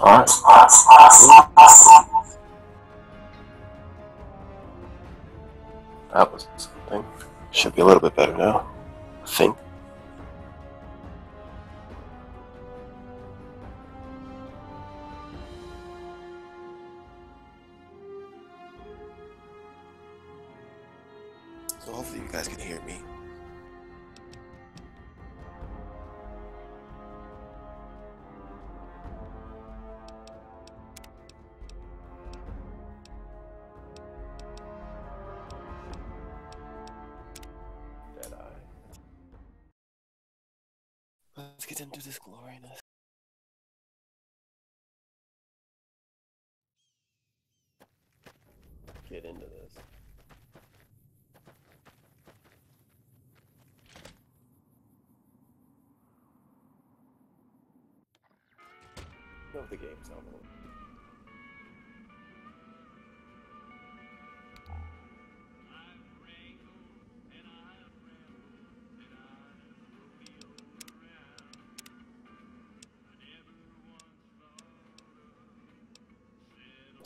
Alright. That was something. Should be a little bit better now. Get into this. No, the game's over.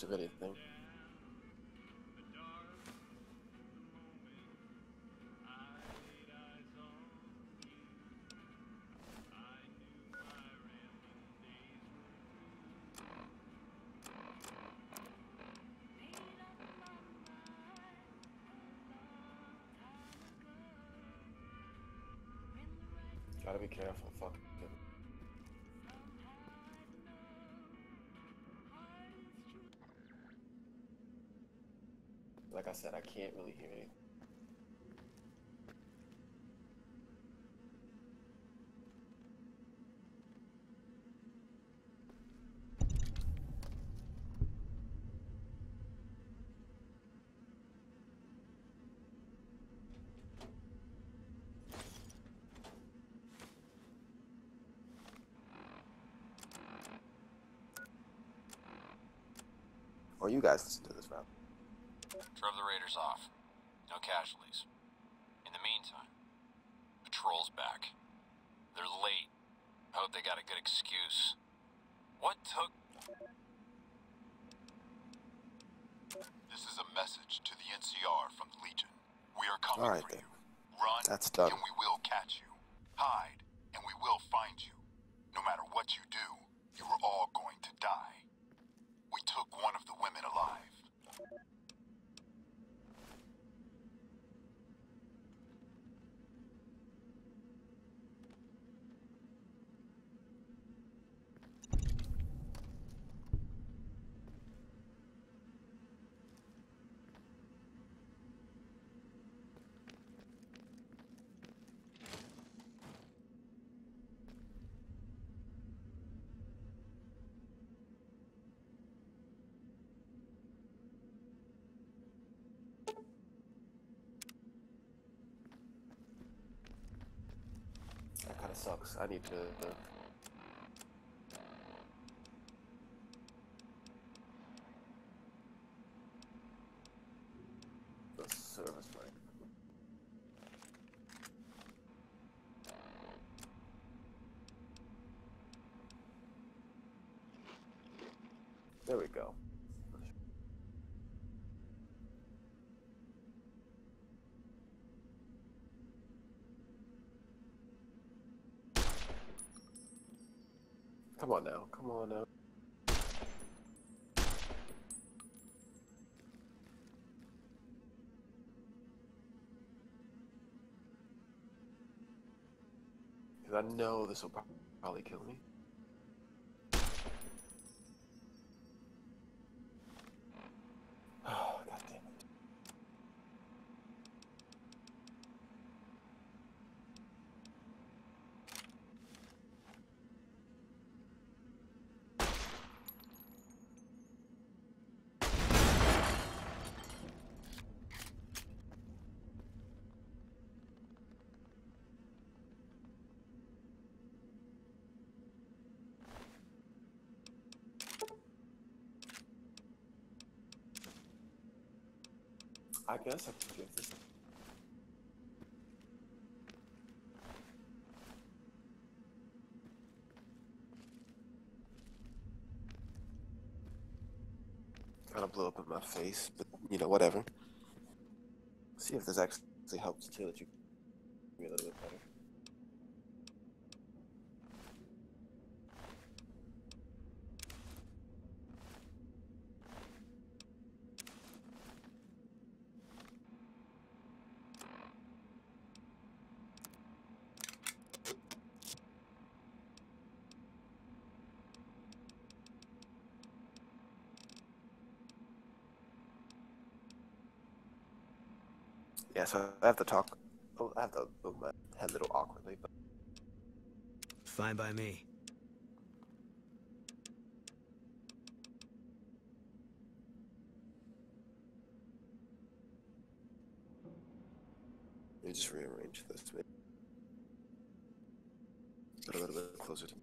Of anything. Gotta be careful, fuck. Like I said, I can't really hear anything. Or you guys listen to this rap. Drove the Raiders off. No casualties. In the meantime, patrol's back. They're late. I hope they got a good excuse. What took... This is a message to the NCR from the Legion. We are coming Alright for then. you. Run, That's done. and we will catch you. Hide, and we will find you. No matter what you do, you are all going to die. We took one of the women alive. That kind of sucks. I need to. Uh, the service mic. There we go. Come on now. Come on now. Because I know this will probably kill me. I guess I can get this. Kind of blew up in my face, but you know, whatever. See if this actually helps kill it you a little bit better. So I have to talk. oh, I have to move my head a little awkwardly, but Fine by me. let me just rearrange this. Maybe. Get a little bit closer to.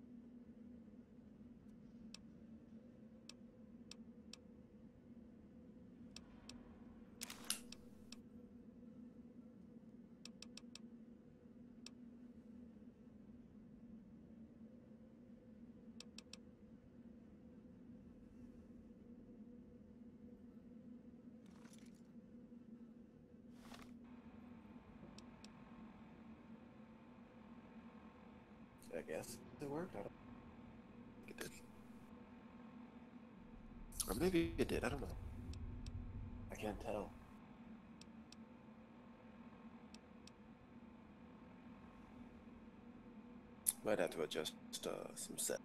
I guess it worked. I don't think it did. Or maybe it did. I don't know. I can't tell. Might have to adjust uh, some set.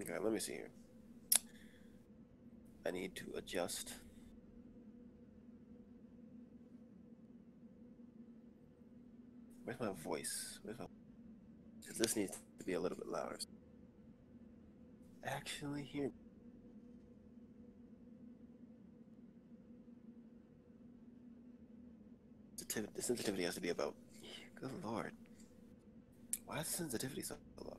Okay, let me see here. I need to adjust. Where's my voice? Where's my... this needs to be a little bit louder. Actually, here. The sensitivity has to be about. Good lord. Why is sensitivity so low?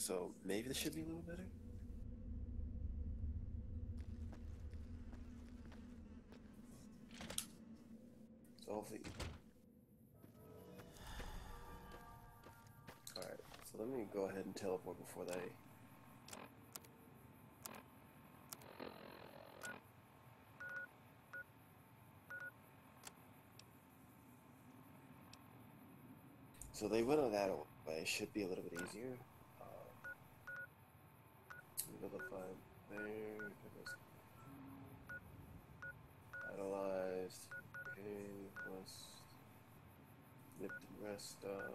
So maybe this should be a little better. So hopefully. Alright, so let me go ahead and teleport before they. So they went on that way. It should be a little bit easier. Vilify there. It idolized. Okay, plus nipped and rest. Uh,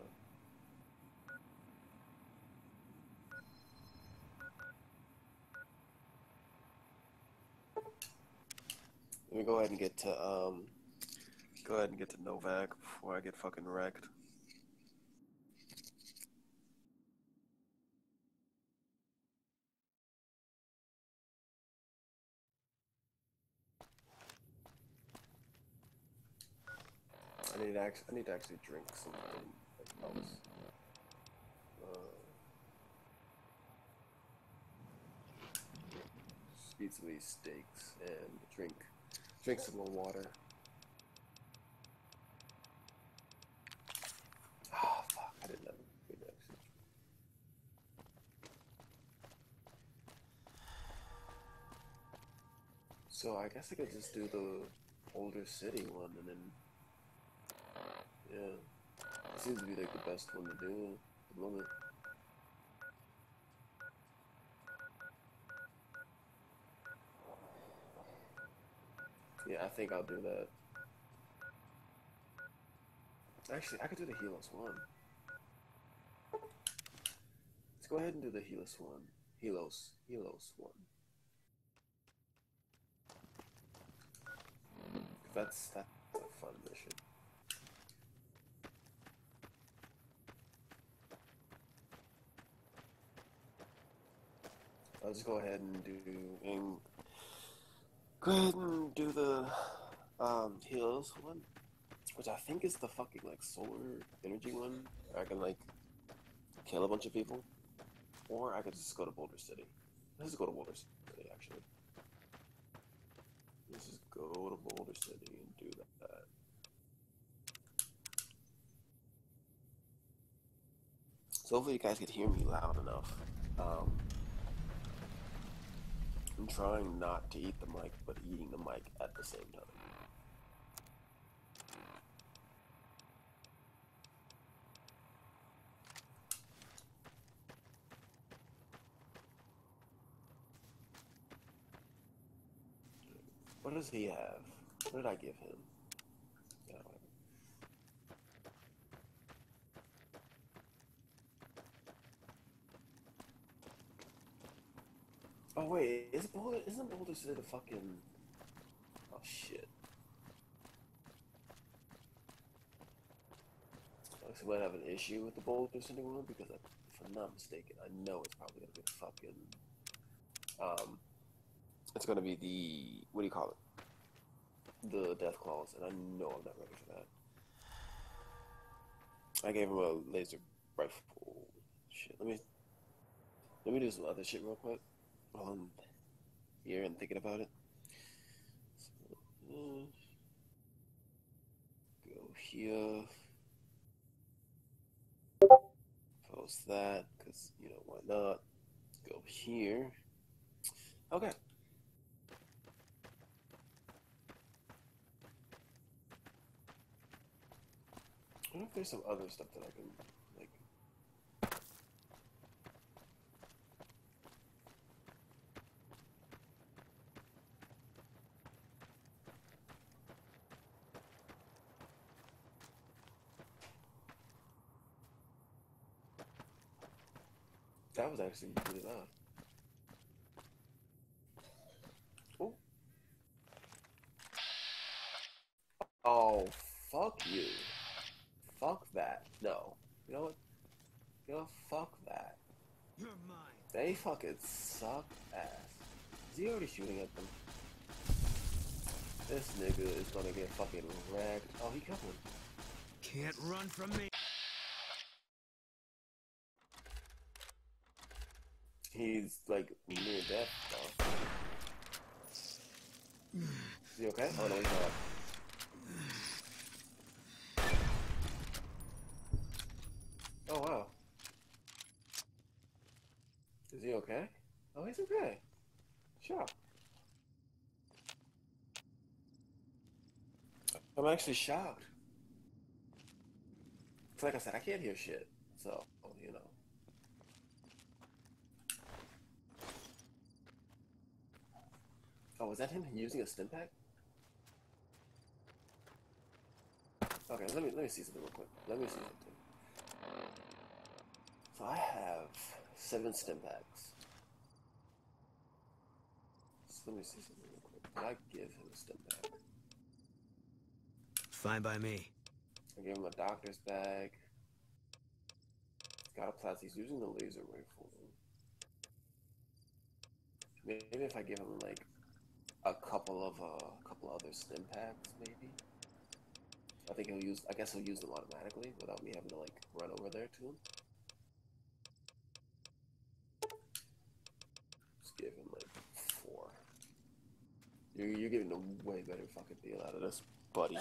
let me go ahead and get to um. Go ahead and get to Novak before I get fucking wrecked. I need to actually, I need to actually drink something else. Uh, eat some of these steaks and drink, drink some more water. Oh fuck! I didn't have good actually. So I guess I could just do the older city one and then yeah. It seems to be like the best one to do at the moment. Yeah, I think I'll do that. Actually, I could do the Helios one. Let's go ahead and do the Helios one. Helios. Helios one. That's that's a fun mission. Just go ahead and do and go ahead and do the um, one, which I think is the fucking like solar energy one. I can like kill a bunch of people, or I could just go to Boulder City. Let's go to Boulder City actually. Let's just go to Boulder City and do that. So hopefully you guys can hear me loud enough. Um, I'm trying not to eat the mic, but eating the mic at the same time. What does he have? What did I give him? Yeah, whatever. Oh wait, is Boulder isn't Boulder City the fucking Oh shit. I might have an issue with the Boulder City one because I, if I'm not mistaken, I know it's probably gonna be the fucking um it's gonna be the what do you call it? The death claws, and I know I'm not ready for that. I gave him a laser rifle. Shit, let me let me do some other shit real quick while I'm here and thinking about it. So, uh, go here. Post that, because, you know, why not? Go here. Okay. I wonder if there's some other stuff that I can, like, That was actually really loud. Oh. Oh, fuck you. Fuck that. No. You know what? You know, fuck that. You're mine. They fucking suck ass. Is he already shooting at them? This nigga is gonna get fucking wrecked. Oh, he one. Can't run from me. He's like near death though. Is he okay? Oh no, he's not. Oh wow. Is he okay? Oh, he's okay. Sure. I'm actually shocked. like I said, I can't hear shit. So, you know. Oh, was that him using a stim pack? Okay, let me let me see something real quick. Let me see something. So I have seven stim packs. So let me see something real quick. Did I give him a stim pack? Fine by me. I gave him a doctor's bag. Got a plastic. He's using the laser rifle. Maybe if I give him like a couple of uh, a couple other stim packs, maybe. I think he'll use. I guess he'll use them automatically without me having to like run over there to him. Just give him like four. You're you're getting a way better fucking deal out of this, buddy.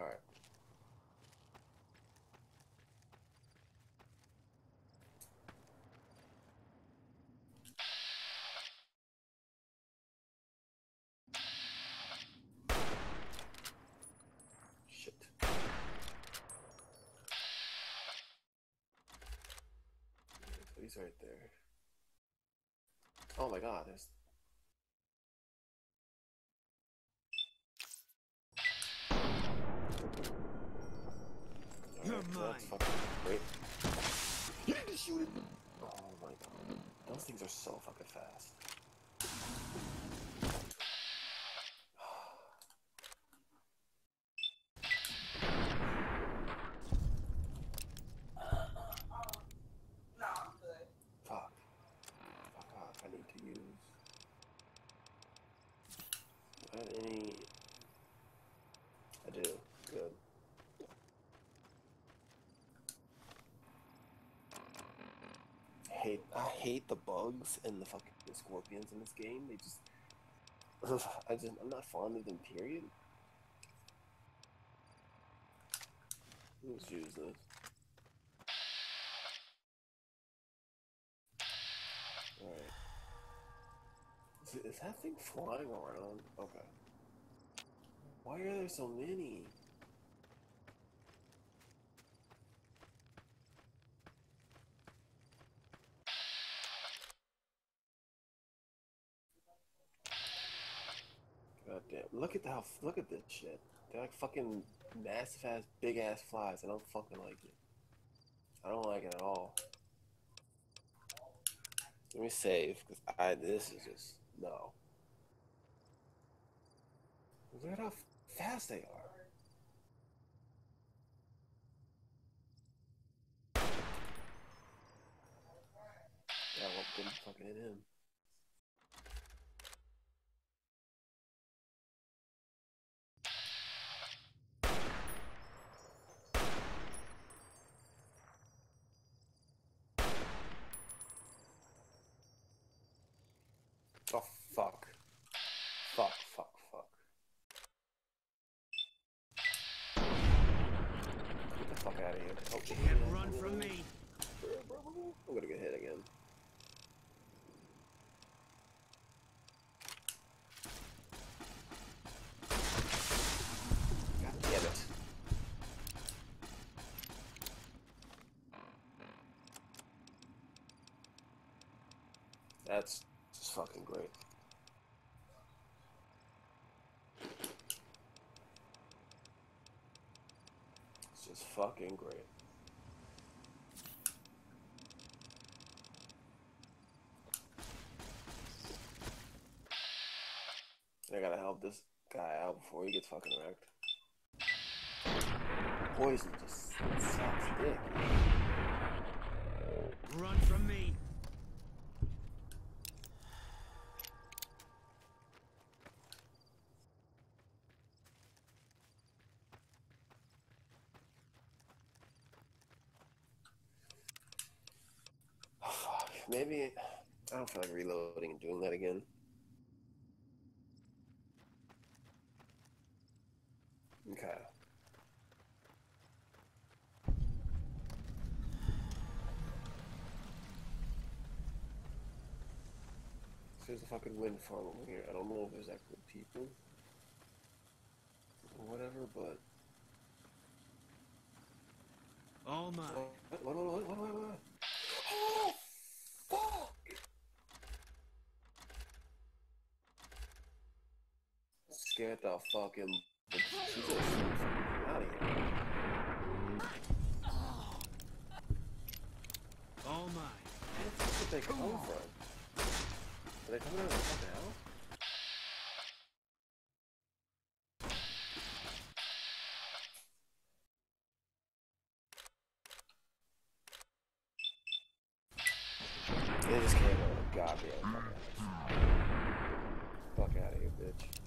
All right. Shit. So he's right there. Oh my god, there's Have any? I do. Good. Hate I hate the bugs and the fucking scorpions in this game. They just I just I'm not fond of them. Period. Let's use this. Is, that thing flying around? Okay. Why are there so many? God damn! Look at how look at this shit. They're like fucking massive ass, big ass flies. I don't fucking like it. I don't like it at all. Let me save because I this is just no. Look at how fast they are. Yeah, well, didn't fucking hit him. Oh fuck. Fuck, fuck, fuck. Get the fuck out of here. Oh, Can't run from me. I'm gonna get hit again. That's just fucking great. It's just fucking great. I gotta help this guy out before he gets fucking wrecked. Poison just sucks dick. Run from me. Oh, fuck. Maybe I don't feel like reloading and doing that again. Okay. So There's a fucking wind farm over here. I don't know if there's actual people or whatever, but oh All mine. Oh, what? What? What? What? What? What? what? Oh, fuck! Scared the fucking. She's gonna out of here. Oh All mine. Where the fuck did they come from? Are they coming out of the fucking house? They just came out of the goddamn fucking house. Fuck out of here, bitch.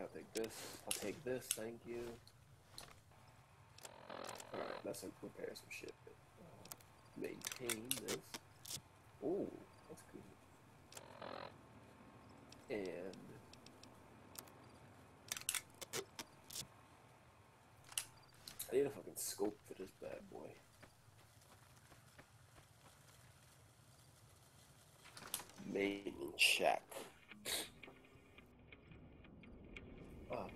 Bottle cap, take this. I'll take this, thank you. Alright, let's repair some shit. Uh, maintain this. Ooh, that's good. And I need a fucking scope for this bad boy. Main check. Oh,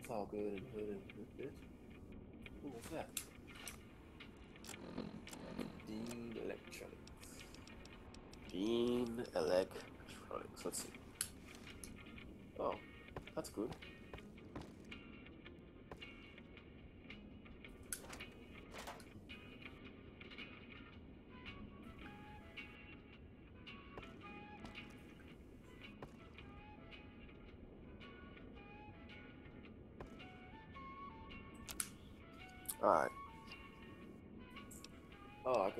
it's all good and good and good. Ooh, what's that? Dean Electronics. Dean Electronics. Let's see. Oh, that's good.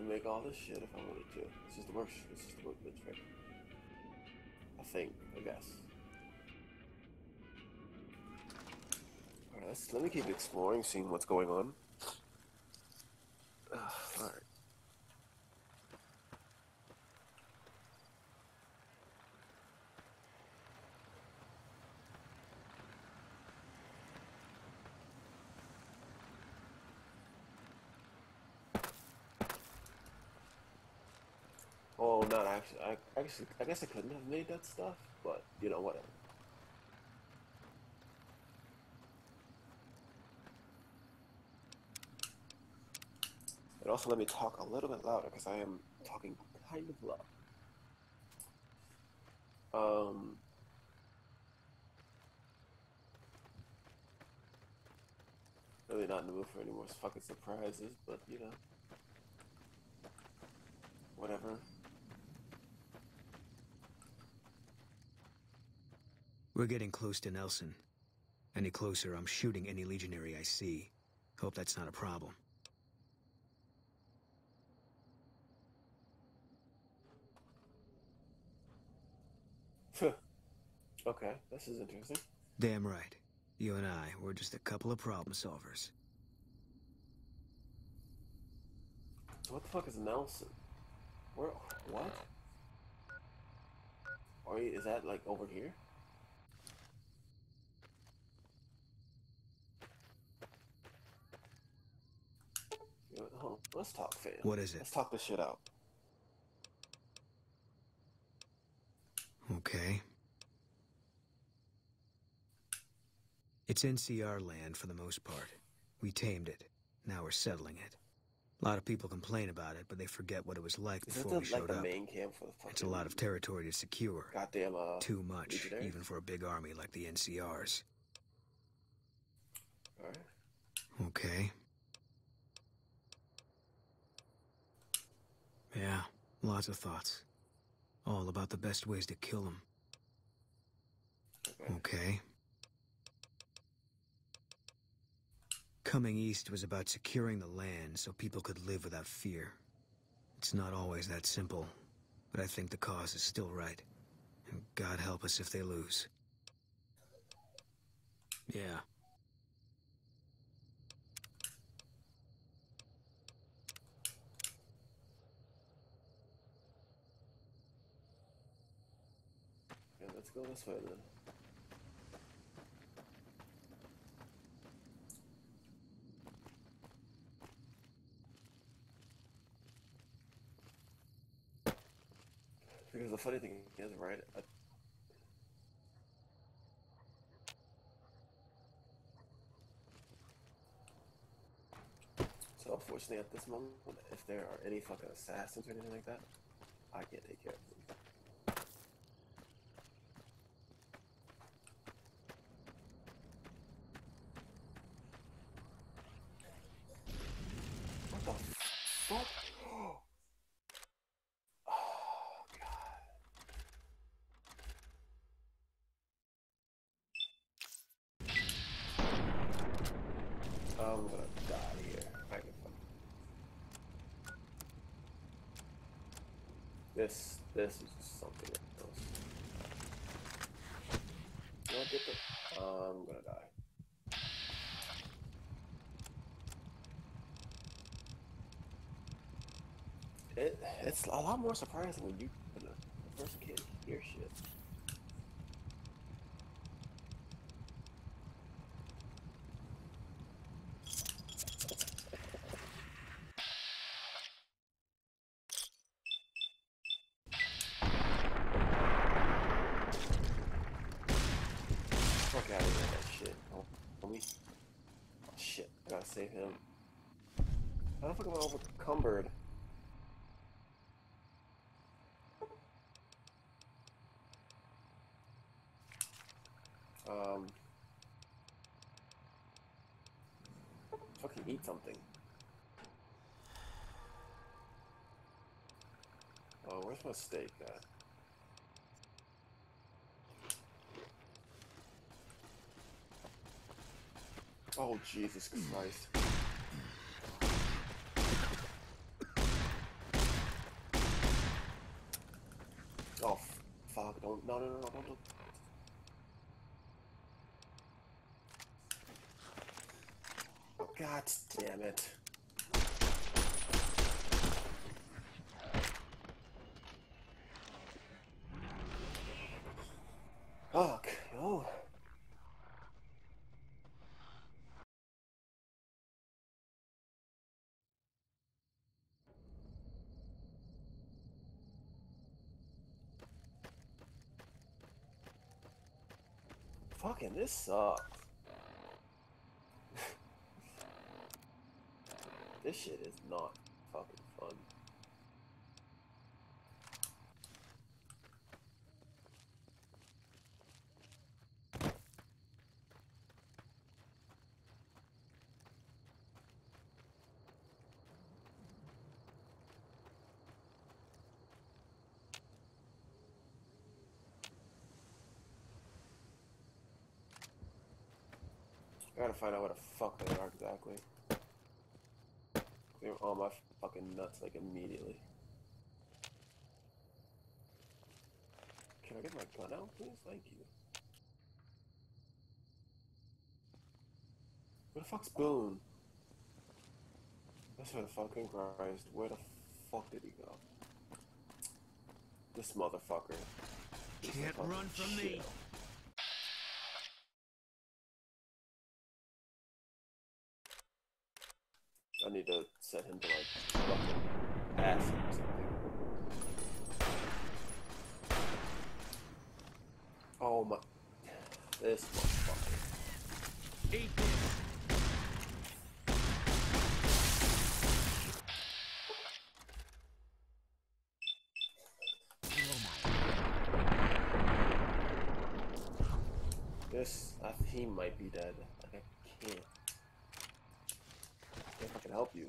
Can make all this shit if I wanted to. This is the worst. This is the workbench right I think, I guess. Alright, let's, let me keep exploring, seeing what's going on. Alright. Oh, not actually. I actually, I guess I couldn't have made that stuff, but you know, whatever. And also, let me talk a little bit louder because I am talking kind of loud. Um. Really not in the mood for any more fucking surprises, but you know. Whatever. We're getting close to Nelson. Any closer, I'm shooting any legionary I see. Hope that's not a problem. okay, this is interesting. Damn right. You and I, we're just a couple of problem solvers. What the fuck is Nelson? Where? What? Or is that like over here? Hold on, Let's talk, fam. What is it? Let's talk this shit out. Okay. It's NCR land for the most part. We tamed it. Now we're settling it. A lot of people complain about it, but they forget what it was like Is before the, we like showed the up. main camp for the fucking? It's a lot of territory to secure. goddamn uh. Too much, even for a big army like the NCR's. All right. Okay. Yeah, lots of thoughts. All about the best ways to kill them. Okay. Okay. Coming east was about securing the land so people could live without fear. It's not always that simple, but I think the cause is still right. And God help us if they lose. Yeah. Go this way then. Because the funny thing is, right? I, so unfortunately, at this moment, if there are any fucking assassins or anything like that, I can't take care of them. What the fuck? Oh god. I'm gonna die here. I can fuck. This this is something else. You want get the I'm gonna die. It it's a lot more surprising when you when the first kid hear shit. Fuck out of here, that shit. Oh, homie. Oh, shit, I gotta save him. How the fuck am I overcumbered? Um. Something. Oh, where's my steak at? Oh, Jesus Christ. God damn it. Fuck, yo. Fucking this sucks. This shit is not fucking fun. I gotta find out where the fuck they are exactly. Clear all my fucking nuts like immediately. Can I get my gun out, please? Thank you. Where the fuck's Boone? I swear to fucking Christ, where the fuck did he go? This motherfucker. Can't run from me. shit. I need to set him to like acid or something. Oh my. This motherfucker. Eat this. This, I, he might be dead. I can't. If I can help you.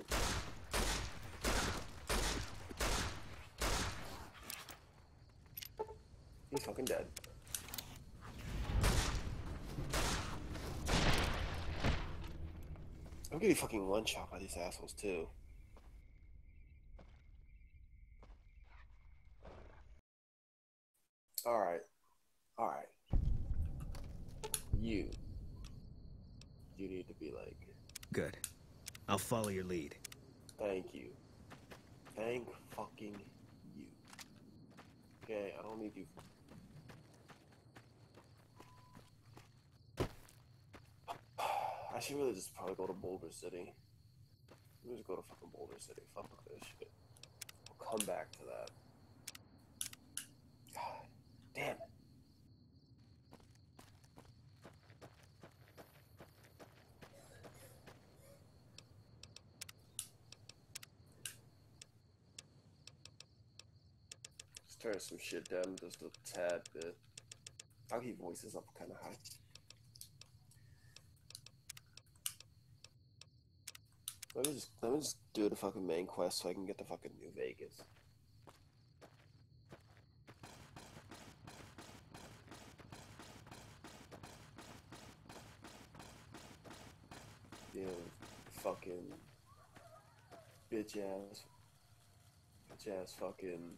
He's fucking dead. I'm getting fucking one shot by these assholes too. Alright. Alright. You. You need to be like, Good. I'll follow your lead. thank you. Thank fucking you. Okay, I don't need you. I should really just probably go to Boulder City. Let just go to fucking Boulder City. Fuck this shit. We'll come back to that. God damn it. Let's turn some shit down just a tad bit. I'll keep voices up kind of high. Let me just let me just do the fucking main quest so I can get the fucking New Vegas. Know, fucking bitch ass, bitch ass fucking.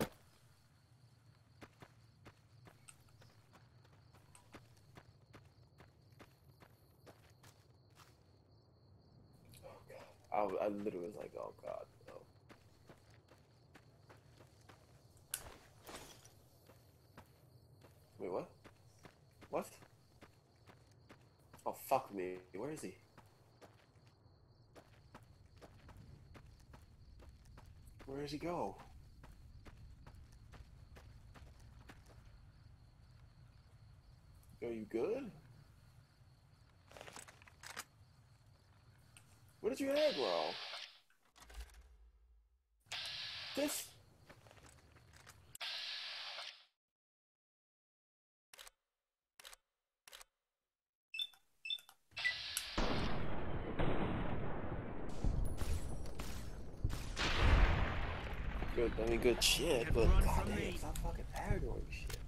Oh I, literally was like, oh god, no. Wait, what? What? Oh fuck me, where is he? Where does he go? Are you good? Where did your head roll? This. Good, I mean, good shit, but goddamn, stop fucking paranoid shit.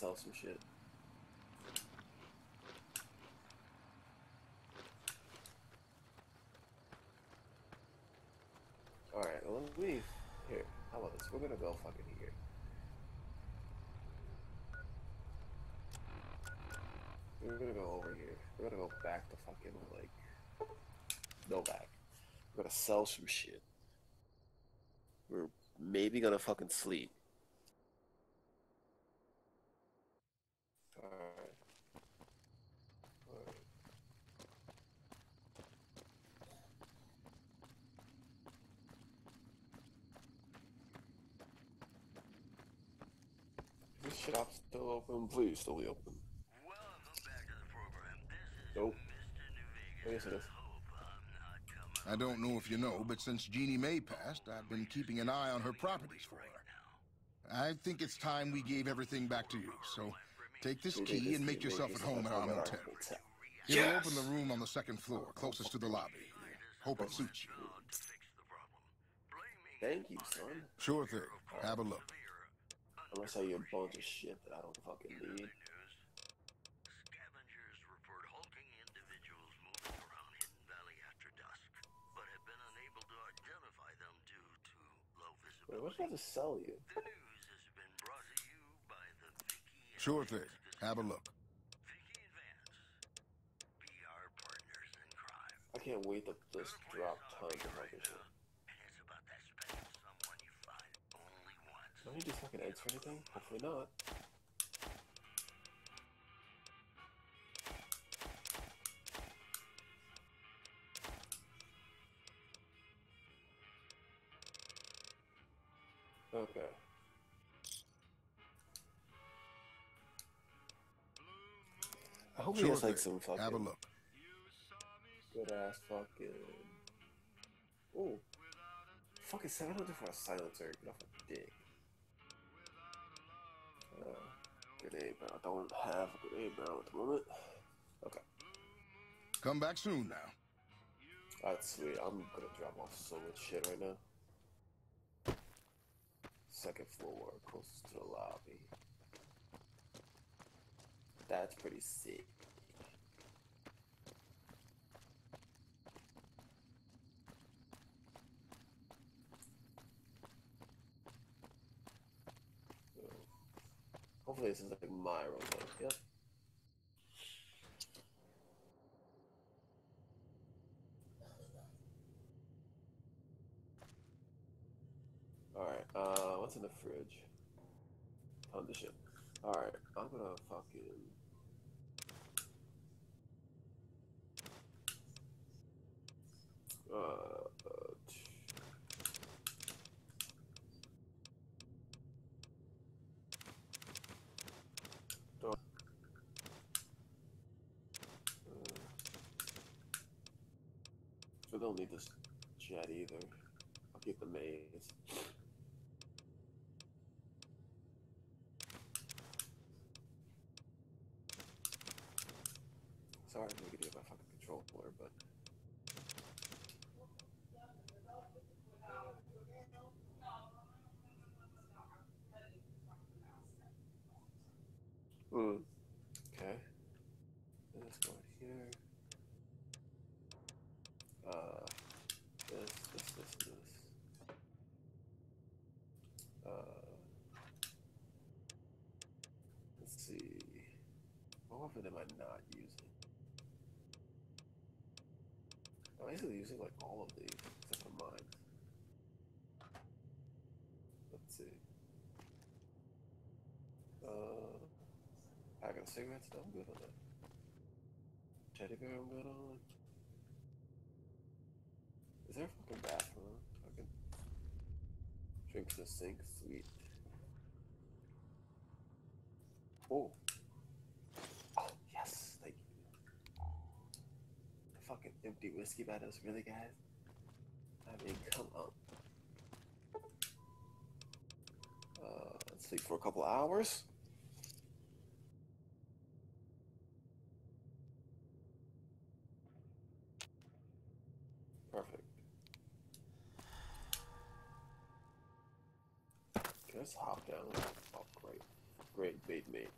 sell some shit. Alright, well, let's leave. Here, how about this? We're gonna go fucking here. We're gonna go over here. We're gonna go back to fucking, like, no back. We're gonna sell some shit. We're maybe gonna fucking sleep. Is this shop still open? Please still be open. Welcome back to the program. This is Nope. Mr. New yes, it is. Hope I'm not coming I don't know if you know, but since Jeannie May passed, I've been keeping an eye on her properties for her. I think it's time we gave everything back to you, so take this key and make yourself at home at our motel. hotel. It'll Yes! open the room on the second floor, closest to the lobby. Hope it suits you. God to fix the problem. Blaming Thank you, son. Sure thing. Have a look. I'm gonna sell you a bunch of shit that I don't fucking need. news. Scavengers report hulking individuals moving around Hidden Valley after dusk, but have been unable to identify them due to low Wait, visibility. what's about to sell you? The news has been brought to you by the Vikki Sure thing. Have a look. Vikki and PR partners in crime. I can't wait to just drop tons of fucking shit. And it's about that special someone you find only I need these fucking eggs for anything? Hopefully not. Okay. I hope he has like some Have a fucking look. good ass fucking. Ooh. Fucking 700 for a silencer. Get off a dick. Uh, grenade barrel. I don't have a grenade barrel at the moment. Okay. Come back soon now. That's sweet. I'm gonna drop off so much shit right now. Second floor, closest to the lobby. That's pretty sick. So, hopefully this is like my room. Yep. Alright, uh, what's in the fridge? Tons of shit. Alright, I'm gonna fucking. Uh, don't need this jet either. I'll keep the maze. Sorry, I'm gonna get my fucking controller, but. Hmm. Okay. This one here. Uh, this, this, this, this. Uh, let's see. What am I not using? I'm basically using like all of these, except for mine. Let's see. Uh, pack of cigarettes? I'm good on that. Teddy bear, I'm good on. Is there a fucking bathroom? I can drink from the sink. Sweet. Oh. Oh, yes. Thank you. The fucking empty whiskey bottles, really, guys? I mean, come on. Uh, let's sleep for a couple hours. Perfect. Let's hop down. Oh, great. Great bait mate.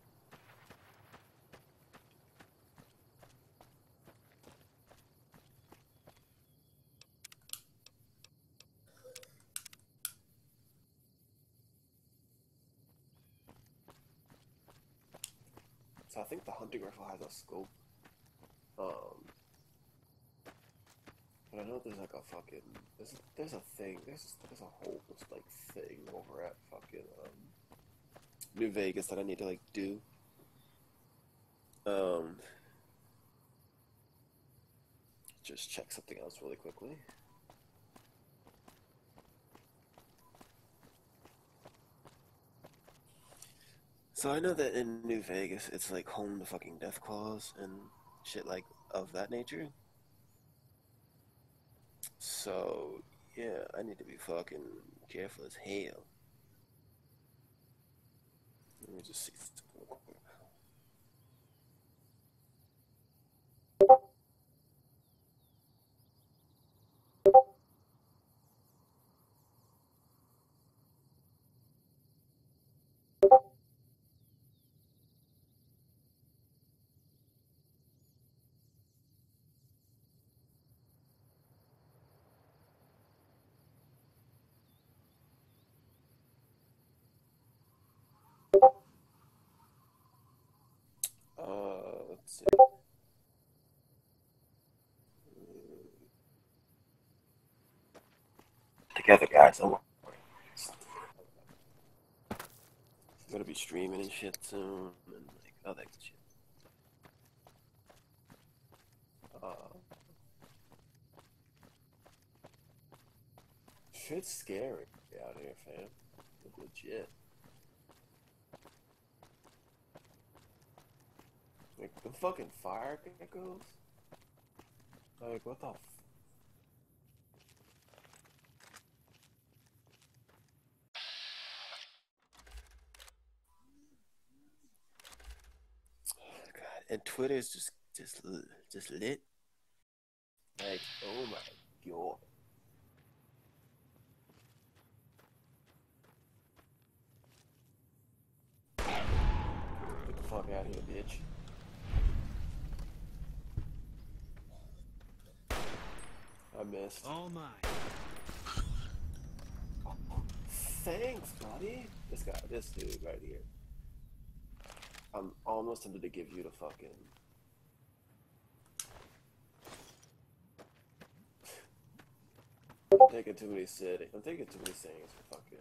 So I think the hunting rifle has a scope. Um, but I know there's like a fucking there's there's a thing there's there's a whole like thing over at fucking um, New Vegas that I need to like do. Um, just check something else really quickly. So I know that in New Vegas, it's like home to fucking Deathclaws and shit like of that nature. So yeah, I need to be fucking careful as hell. Let me just see. something real quick. Uh, let's see. Together, guys. I'm gonna be streaming and shit soon, and like all that shit. Uh, shit's scary out here, fam. Legit. Like the fucking fire geckos. Like what the? God, and Twitter's just just just lit. Like oh my god. Get the fuck out of here, bitch. I missed. All mine. Thanks, buddy. This guy, this dude right here. I'm almost tempted to give you the fucking. I'm taking too many city. I'm taking too many things for fucking.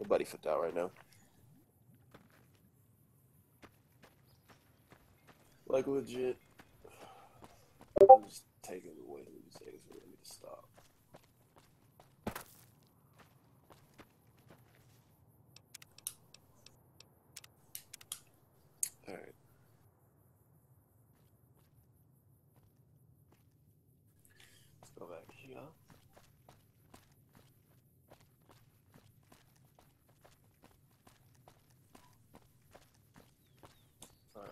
My buddy flipped out right now. Like legit. I'm just taking way too many sayings for me to stop. Alright. Let's go back here. Alright.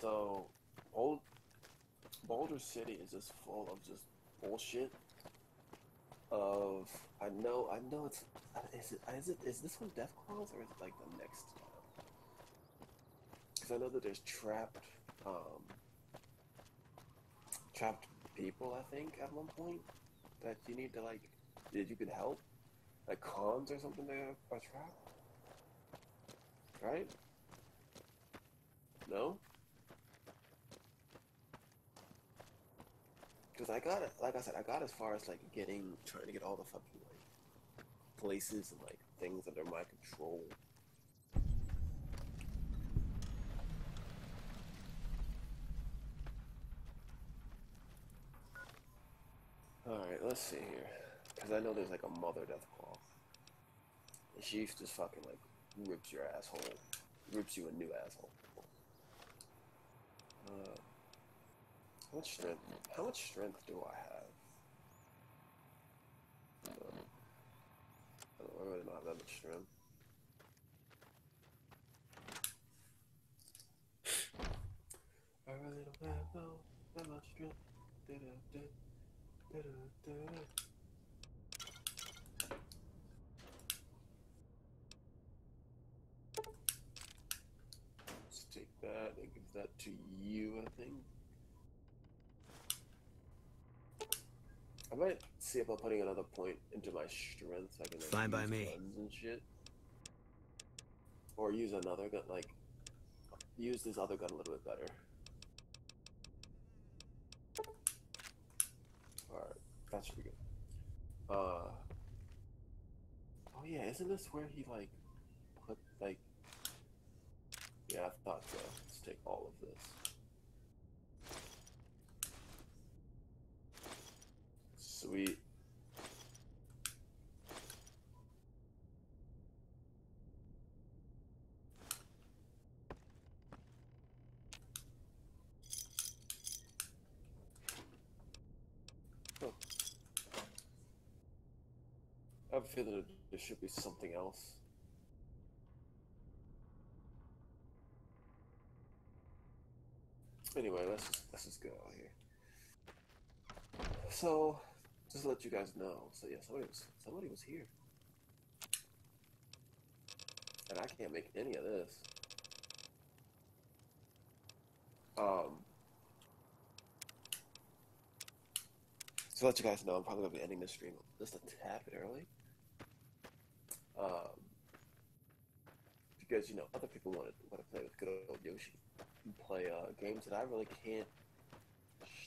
So, old Boulder City is just full of just bullshit. Of I know, I know it's uh, is it is it is this one Death Claws or is it like the next? Because I know that there's trapped, um, trapped people. I think at one point that you need to like, that you can help, like cons or something that are trapped, right? No. Because I got it, like I said, I got as far as like getting, trying to get all the fucking like places and like things under my control. Alright, let's see here. Because I know there's like a mother Deathclaw. And she just fucking like rips your asshole. Rips you a new asshole. Uh, how much strength? How much strength do I have? Uh, I I really don't have that much strength. I really don't have no that much strength. Da-da-da, da-da-da-da. Let's take that and give that to you, I think. Might see about putting another point into my strength so I can like, Fine by me. guns and shit. Or use another gun like use this other gun a little bit better. Alright, that should be good. Uh, oh yeah, isn't this where he like put like? Yeah, I thought so. Let's take all of this. Sweet. Huh. I have a feeling that there should be something else. Anyway, let's just let's just go here. So, just to let you guys know. So yeah, somebody was somebody was here, and I can't make any of this. Um. So let you guys know, I'm probably gonna be ending this stream just a tad bit early. Um, because you know other people want to want to play with good old Yoshi, and play uh, games that I really can't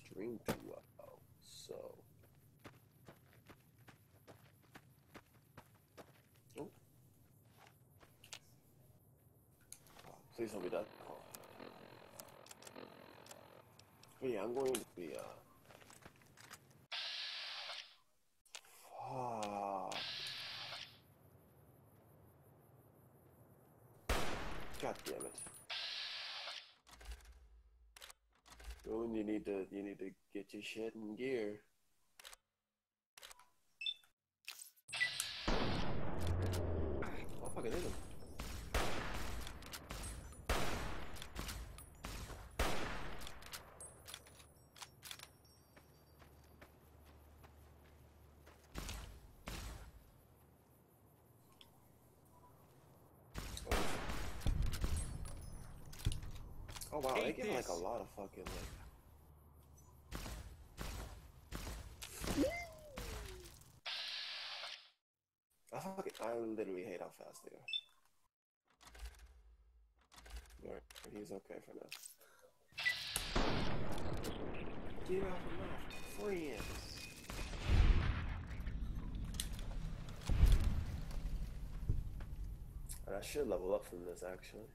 stream too well. So, oh, Uh, please don't be that. But yeah, I'm going to be uh. God damn it. Boone, you need to you need to get your shit in gear. Oh fucking hit him. Wow, they Ain't get like a lot of fucking like. I fucking, I literally hate how fast they are. Alright, he's okay for now. Get off of my friends. And I should level up from this actually.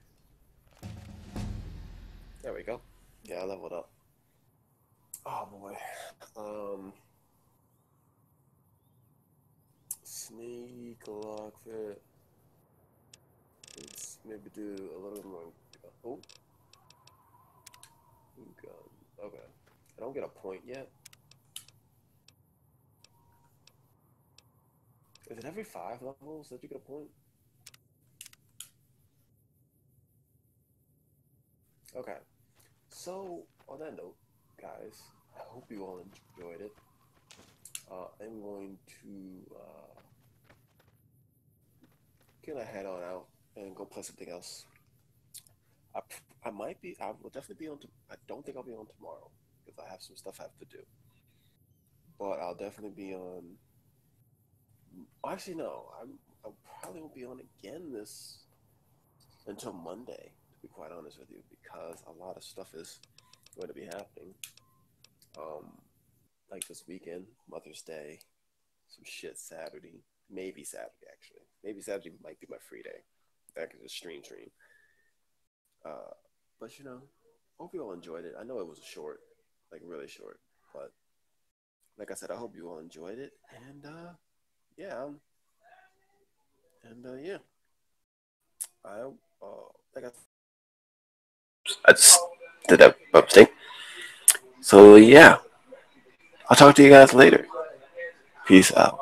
There we go. Yeah, I leveled up. Oh boy. Um. Sneak, lock fit. Let's maybe do a little more. Oh. Okay. I don't get a point yet. Is it every five levels that you get a point? Okay. So, on that note, guys, I hope you all enjoyed it. Uh, I'm going to uh, gonna head on out and go play something else. I, I might be. I will definitely be on. To, I don't think I'll be on tomorrow because I have some stuff I have to do. But I'll definitely be on. Actually, no. I'm. I probably won't be on again this until Monday. Be quite honest with you, because a lot of stuff is going to be happening. Um, like this weekend, Mother's Day, some shit Saturday, maybe Saturday actually. Maybe Saturday might be my free day. I can just stream stream. Uh, but you know, hope you all enjoyed it. I know it was short, like really short, but like I said, I hope you all enjoyed it. And uh, yeah, um, and uh, yeah, I uh, like I, I just did that thing. So yeah, I'll talk to you guys later. Peace out.